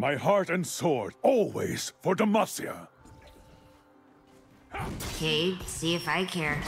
My heart and sword, always for Demacia. Okay, see if I care.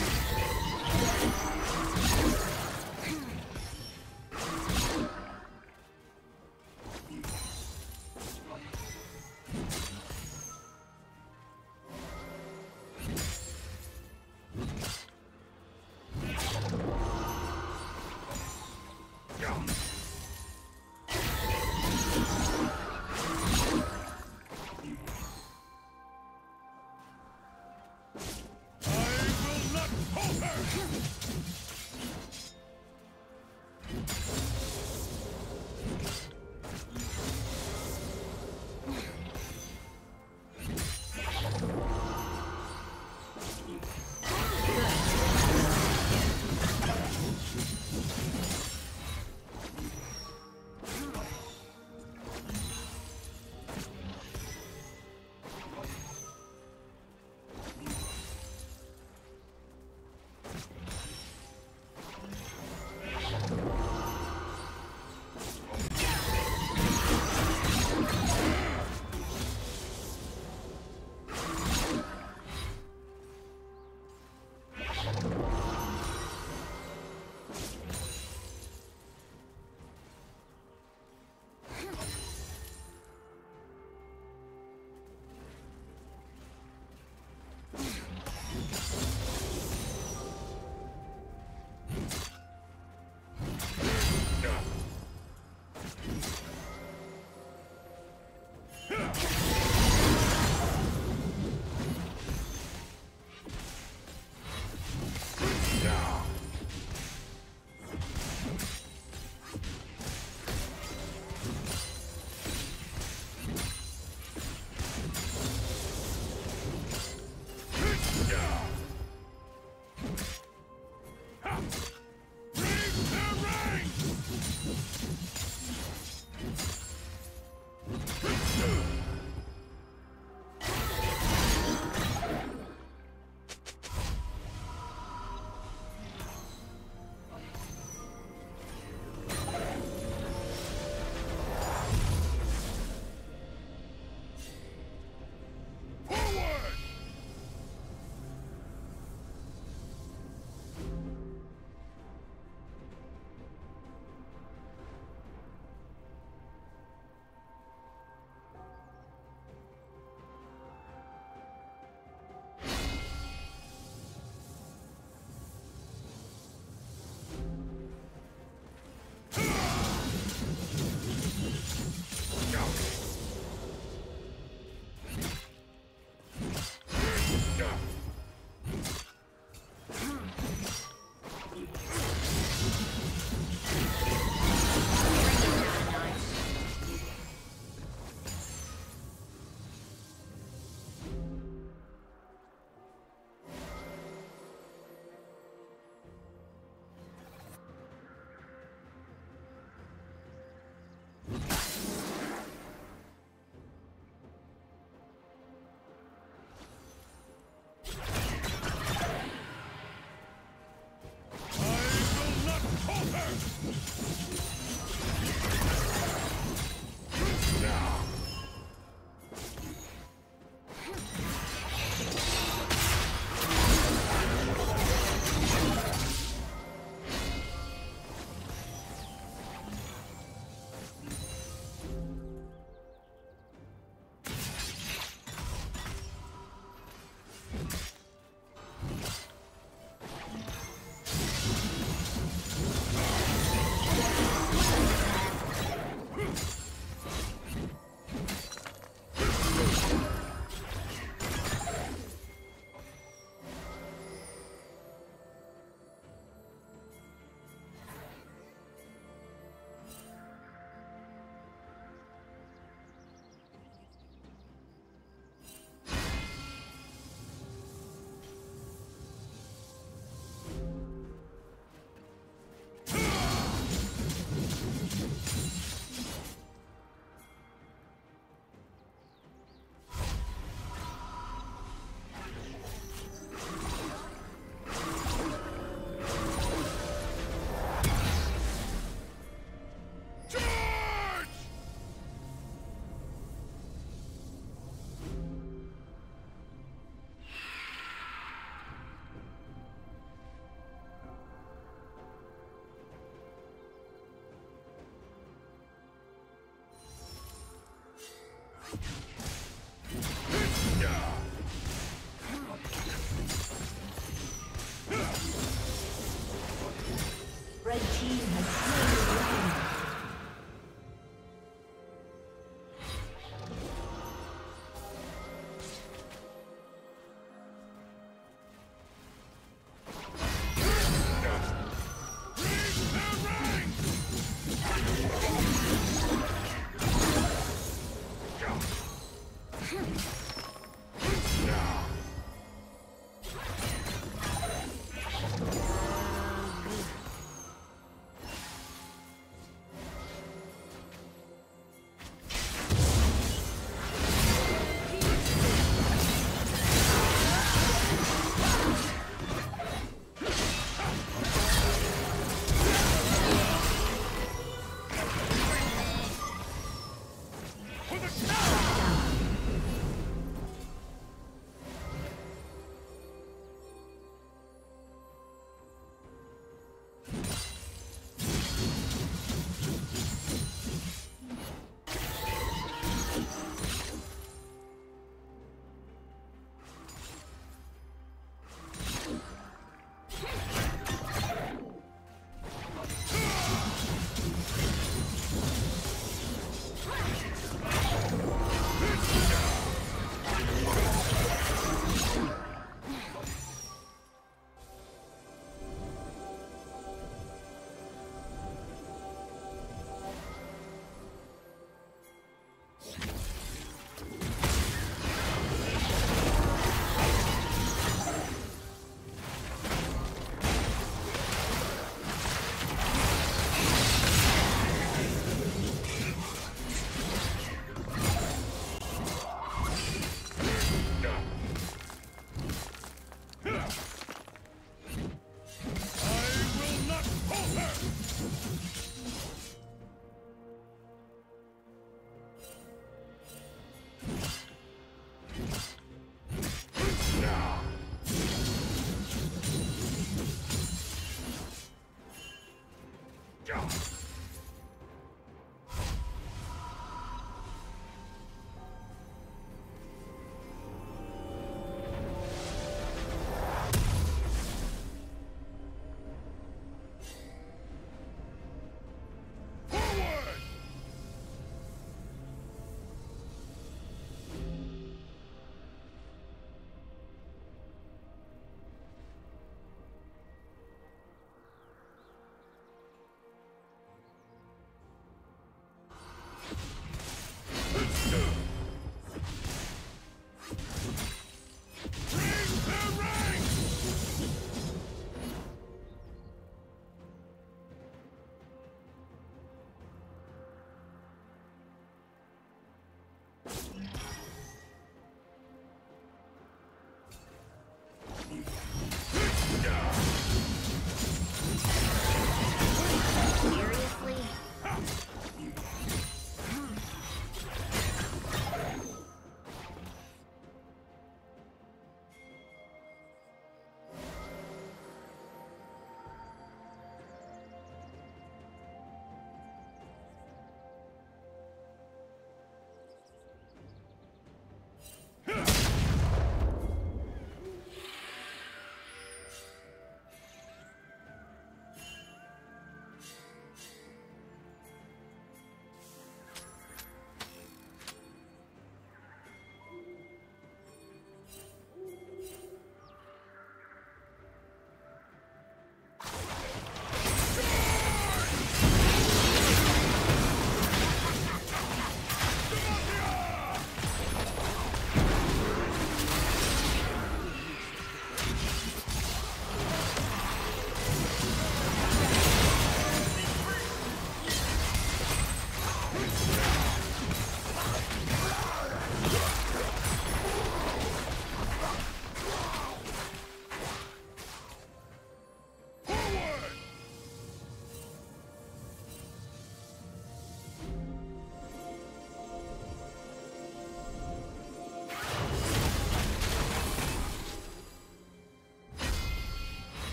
God.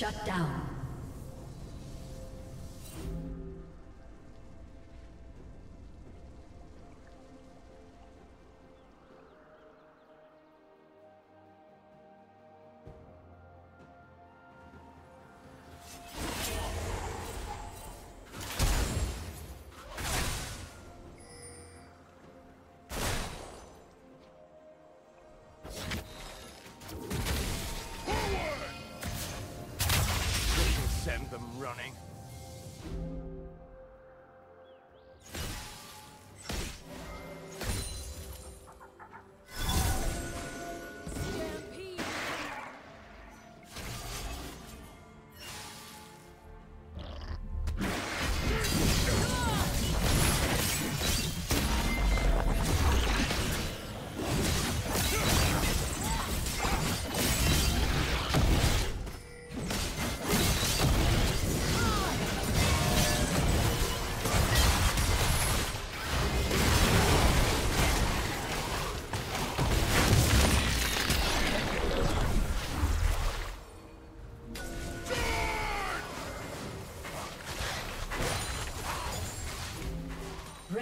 Shut down.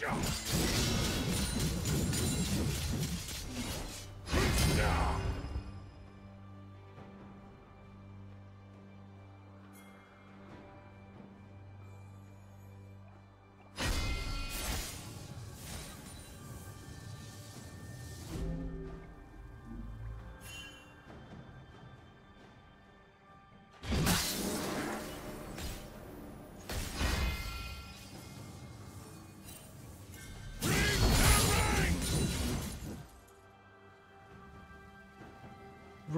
Yeah.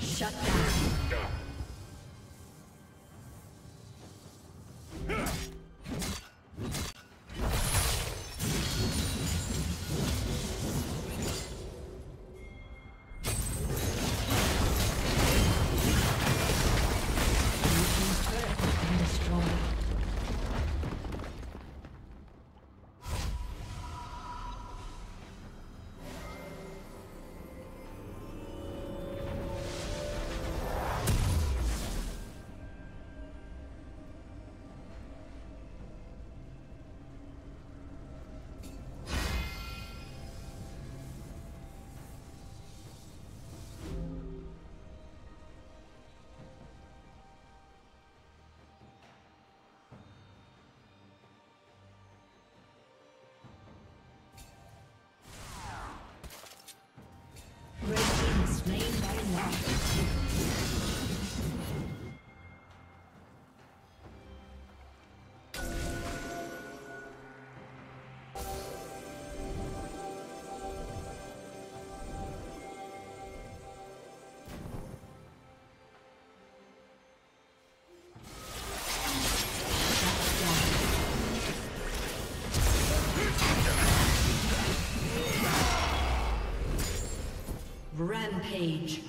Shut down. Rampage.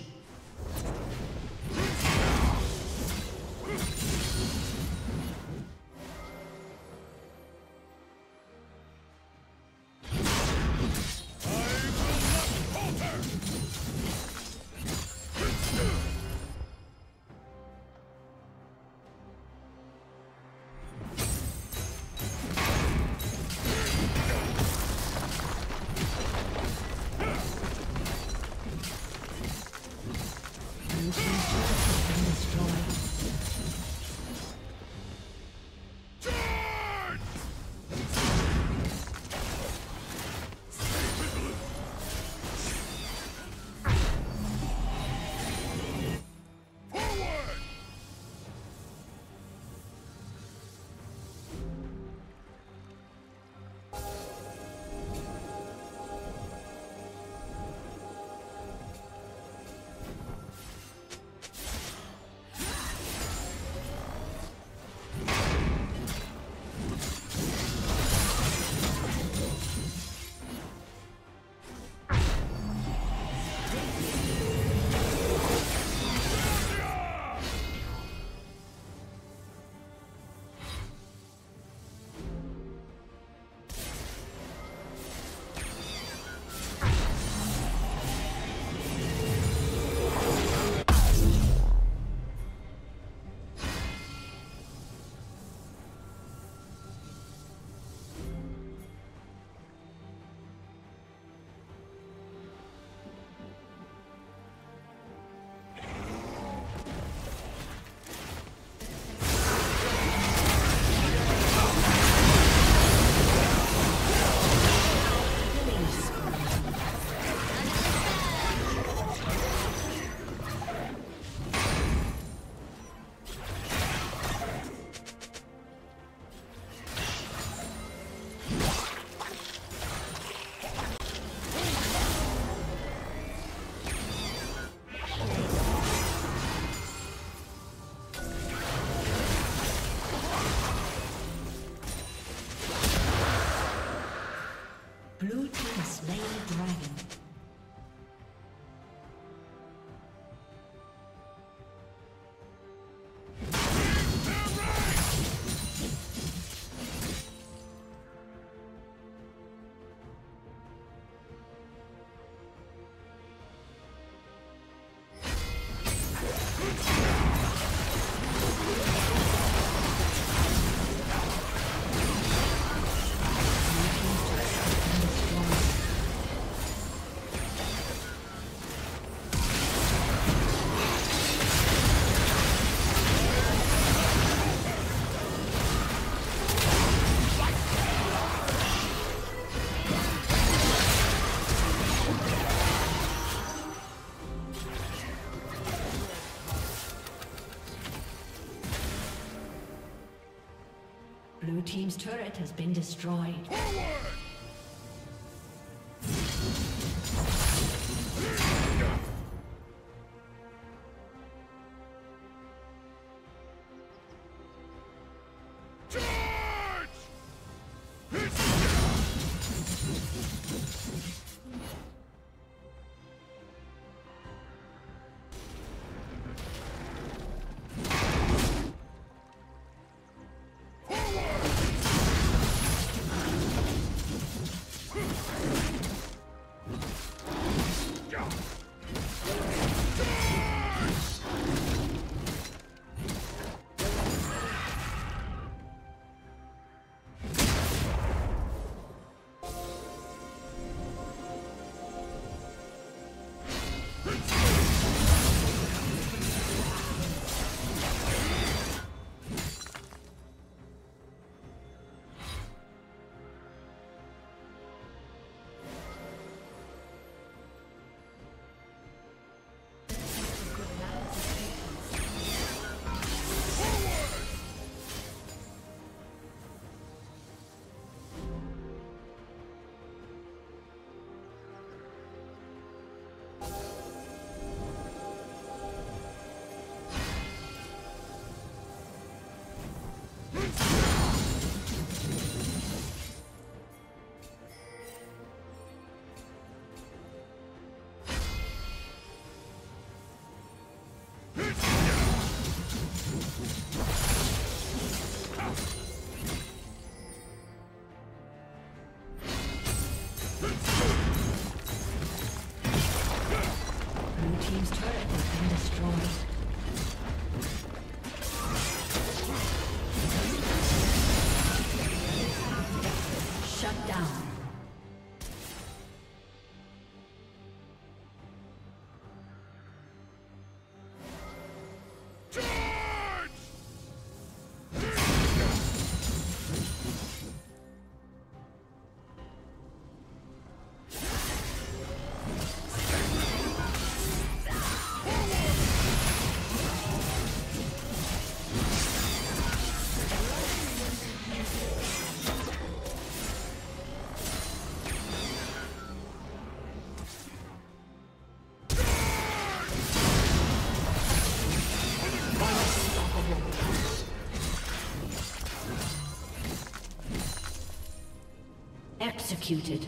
Turret has been destroyed. Forward! Executed.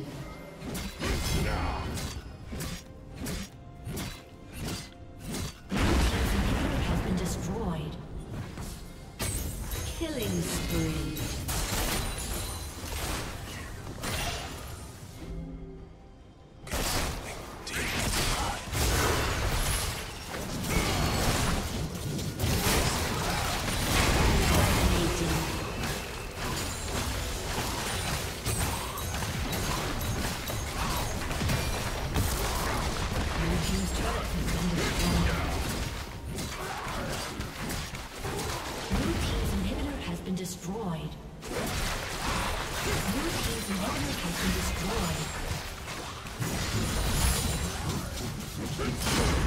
Destroyed. Blue team's inhibitor has been destroyed.